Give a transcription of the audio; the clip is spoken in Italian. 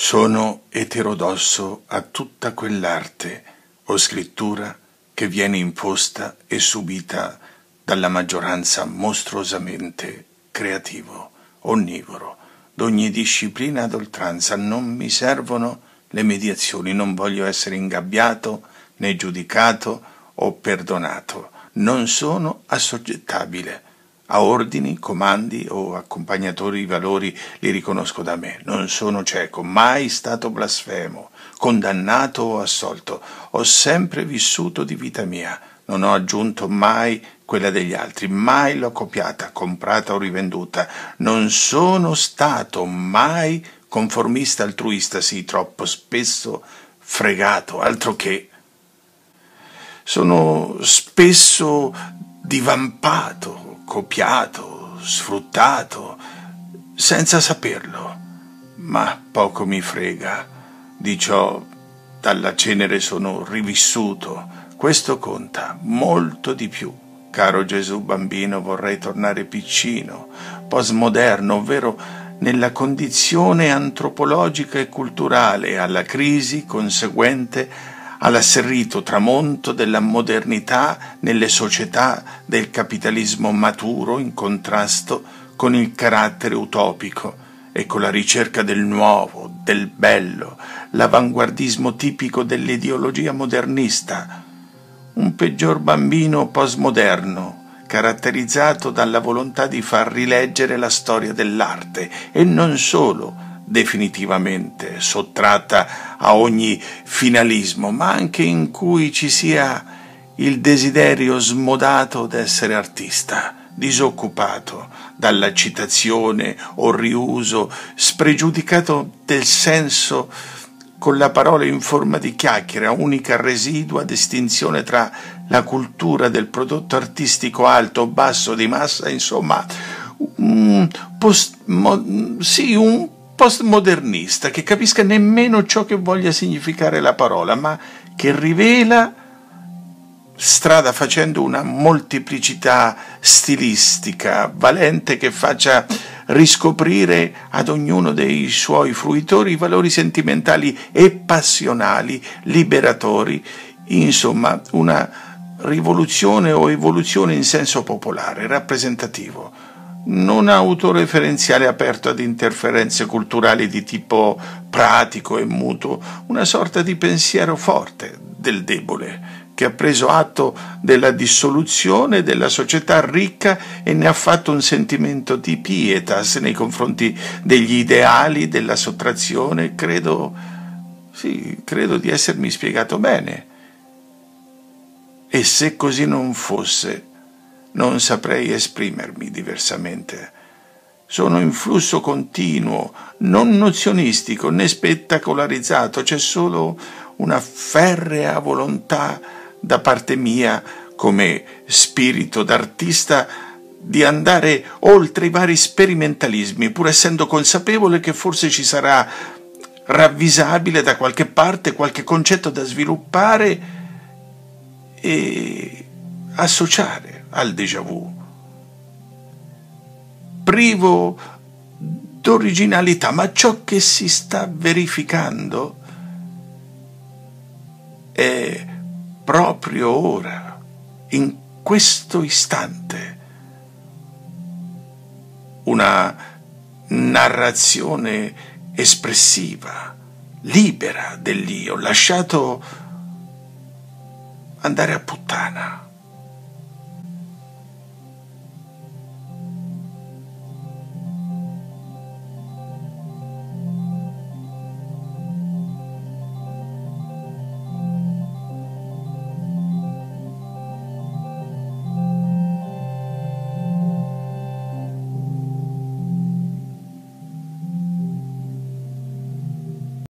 Sono eterodosso a tutta quell'arte o scrittura che viene imposta e subita dalla maggioranza mostruosamente creativo, onnivoro, d'ogni disciplina ad oltranza. Non mi servono le mediazioni, non voglio essere ingabbiato né giudicato o perdonato. Non sono assoggettabile a ordini, comandi o accompagnatori di valori li riconosco da me. Non sono cieco, mai stato blasfemo, condannato o assolto. Ho sempre vissuto di vita mia. Non ho aggiunto mai quella degli altri, mai l'ho copiata, comprata o rivenduta. Non sono stato mai conformista altruista, sì, troppo spesso fregato, altro che. Sono spesso divampato, copiato, sfruttato, senza saperlo. Ma poco mi frega di ciò, dalla cenere sono rivissuto. Questo conta molto di più. Caro Gesù bambino, vorrei tornare piccino, postmoderno, ovvero nella condizione antropologica e culturale alla crisi conseguente all'asserrito tramonto della modernità nelle società del capitalismo maturo in contrasto con il carattere utopico e con la ricerca del nuovo, del bello, l'avanguardismo tipico dell'ideologia modernista, un peggior bambino postmoderno, caratterizzato dalla volontà di far rileggere la storia dell'arte e non solo, definitivamente sottratta a ogni finalismo, ma anche in cui ci sia il desiderio smodato d'essere artista, disoccupato dalla citazione o riuso, spregiudicato del senso con la parola in forma di chiacchiera, unica residua distinzione tra la cultura del prodotto artistico alto o basso di massa, insomma, un post, mo, sì, un postmodernista che capisca nemmeno ciò che voglia significare la parola, ma che rivela strada facendo una molteplicità stilistica valente che faccia riscoprire ad ognuno dei suoi fruitori i valori sentimentali e passionali, liberatori, insomma una rivoluzione o evoluzione in senso popolare, rappresentativo non autoreferenziale aperto ad interferenze culturali di tipo pratico e mutuo, una sorta di pensiero forte del debole, che ha preso atto della dissoluzione della società ricca e ne ha fatto un sentimento di pietas nei confronti degli ideali della sottrazione. Credo, sì, credo di essermi spiegato bene. E se così non fosse, non saprei esprimermi diversamente. Sono in flusso continuo, non nozionistico né spettacolarizzato, c'è solo una ferrea volontà da parte mia come spirito d'artista di andare oltre i vari sperimentalismi, pur essendo consapevole che forse ci sarà ravvisabile da qualche parte qualche concetto da sviluppare e associare al déjà vu, privo d'originalità, ma ciò che si sta verificando è proprio ora, in questo istante, una narrazione espressiva, libera dell'io, lasciato andare a puttana.